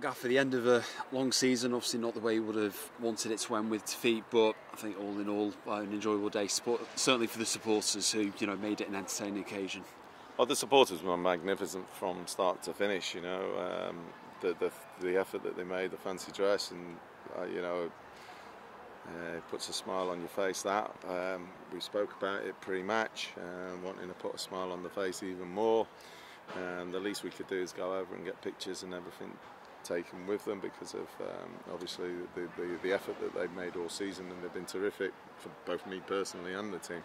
Gaffer, the end of a long season, obviously not the way you would have wanted it to end with defeat, but I think all in all, uh, an enjoyable day. Support, certainly for the supporters who you know made it an entertaining occasion. Well, the supporters were magnificent from start to finish. You know, um, the, the the effort that they made, the fancy dress, and uh, you know, uh, puts a smile on your face. That um, we spoke about it pre-match, uh, wanting to put a smile on the face even more. And the least we could do is go over and get pictures and everything taken with them because of um, obviously the, the, the, effort that they've made all season and they've been terrific for both me personally and the team.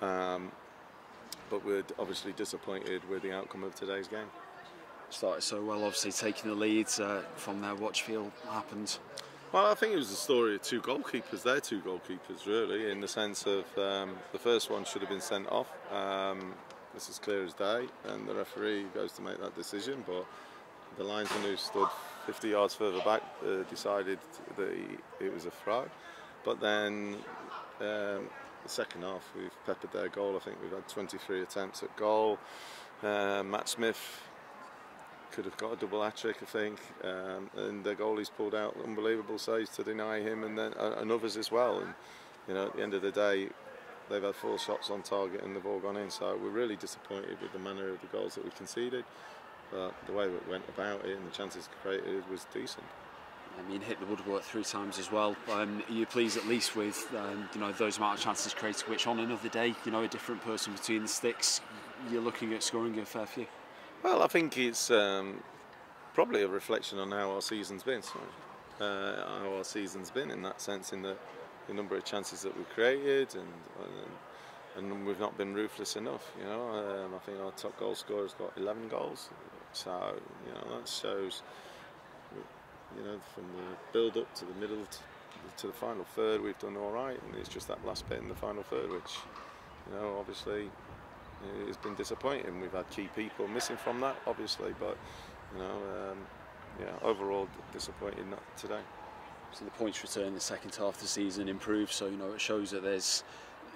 Um, but we're obviously disappointed with the outcome of today's game. Started so well, obviously taking the lead uh, from their What feel happened? Well, I think it was the story of two goalkeepers. They're two goalkeepers, really, in the sense of um, the first one should have been sent off. Um, this is clear as day, and the referee goes to make that decision. But the linesman who stood 50 yards further back uh, decided that he, it was a throw. But then um, the second half, we've peppered their goal. I think we've had 23 attempts at goal. Uh, Matt Smith could have got a double hat trick, I think, um, and the goalie's pulled out unbelievable saves to deny him, and then uh, and others as well. And you know, at the end of the day, they've had four shots on target and they've all gone in. So we're really disappointed with the manner of the goals that we conceded. But the way we went about it and the chances created was decent. I mean, hit the woodwork three times as well. Um, are you pleased at least with um, you know those amount of chances created? Which on another day, you know, a different person between the sticks, you're looking at scoring a fair few. Well, I think it's um, probably a reflection on how our season's been. So, uh, how our season's been in that sense, in the, the number of chances that we've created and, and and we've not been ruthless enough. You know, um, I think our top goal scorer's got 11 goals, so you know that shows. You know, from the build up to the middle to, the final third, we've done all right, and it's just that last bit in the final third, which you know, obviously, has been disappointing. We've had key people missing from that, obviously, but you know, um, yeah, overall disappointed not today. So the points return in the second half of the season improved, so you know it shows that there's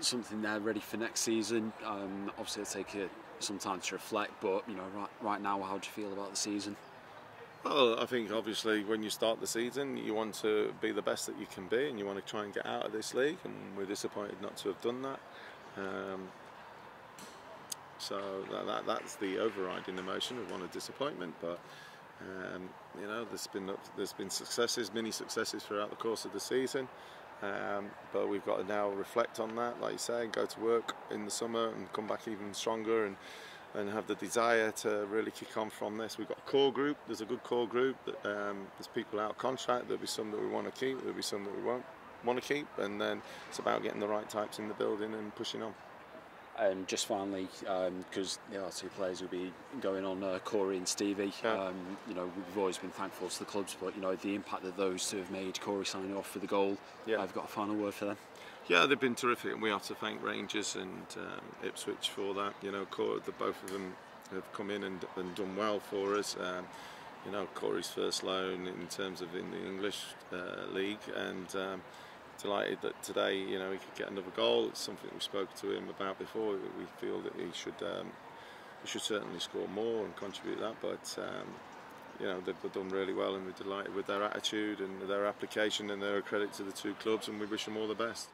something there ready for next season. Um, obviously, it'll take some time to reflect, but you know, right, right now, how do you feel about the season? Well, I think obviously when you start the season, you want to be the best that you can be, and you want to try and get out of this league. And we're disappointed not to have done that. Um, so that, that, that's the overriding emotion of one of disappointment. But um, you know, there's been there's been successes, many successes throughout the course of the season. Um, but we've got to now reflect on that, like you say, go to work in the summer and come back even stronger and and have the desire to really kick on from this. We've got a core group. There's a good core group. Um, there's people out of contract. There'll be some that we want to keep. There'll be some that we won't want to keep. And then it's about getting the right types in the building and pushing on. And just finally, because um, the two players will be going on, uh, Corey and Stevie. Yeah. Um, you know, we've always been thankful to the clubs, but you know the impact that those two have made. Corey signing off for the goal. Yeah. I've got a final word for them. Yeah, they've been terrific, and we have to thank Rangers and um, Ipswich for that. You know, Corey, the both of them have come in and, and done well for us. Um, you know, Corey's first loan in terms of in the English uh, league, and um, delighted that today, you know, he could get another goal. It's something we spoke to him about before. We feel that he should um, he should certainly score more and contribute that. But um, you know, they've done really well, and we're delighted with their attitude and their application, and they're credit to the two clubs, and we wish them all the best.